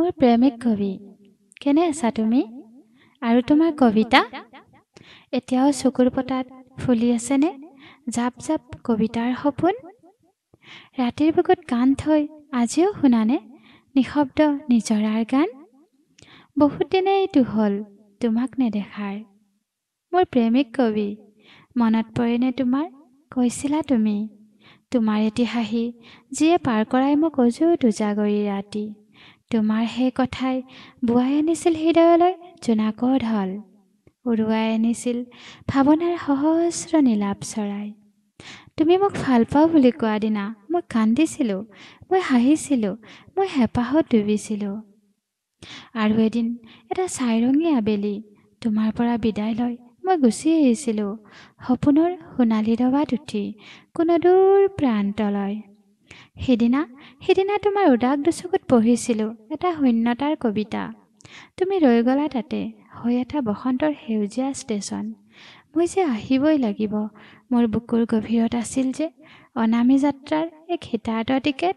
মোৰ প্ৰেমিক কবি। কেনে আছা তুমি? আৰু তোমাৰ কবিতা? এতিয়াও চকুৰ পতাত ফুলি আছেনে? জাপ জাপ কবিতাৰ সপোন? ৰাতিৰ বুকুত কাণ থৈ আজিও শুনানে? নিশব্দ নিজৰাৰ গান? বহুত দিনেইটো হ'ল তোমাক নেদেখাৰ। মোৰ প্ৰেমিক কবি মনত পৰেনে তোমাৰ? কৈছিলা তুমি? তোমাৰ এটি হাঁহি যিয়ে পাৰ কৰাই মোক অজু দুজাগৰি ৰাতি। তোমাৰ সেই কথাই বোৱাই আনিছিল হৃদয়লৈ জোনাকৰ ঢল। উৰুৱাই আনিছিল ভাৱনাৰ সহস্ৰ নীলাপ চৰাই। তুমি মোক ভাল পাওঁ বুলি কোৱা দিনা মই কান্দিছিলোঁ মই হাঁহিছিলোঁ মই হেঁপাহত ডুবিছিলোঁ। আৰু এদিন এটা চাইৰঙী আবেলি তোমাৰ পৰা বিদায় লৈ মই গুচি আহিছিলোঁ সপোনৰ সোণালী ডবাত উঠি কোনো দূৰ প্ৰান্তলৈ। সিদিনা সিদিনা তোমাৰ উদাক দুচকুত পঢ়িছিলোঁ এটা শূন্যতাৰ কবিতা। তুমি ৰৈ গ'লা তাতে হৈ এটা বসন্তৰ সেউজীয়া ষ্টেচন। মই যে আহিবই লাগিব মোৰ বুকুৰ গভীৰত আছিল যে অনামী যাত্ৰাৰ এক শীতাৰ্ত টিকেট।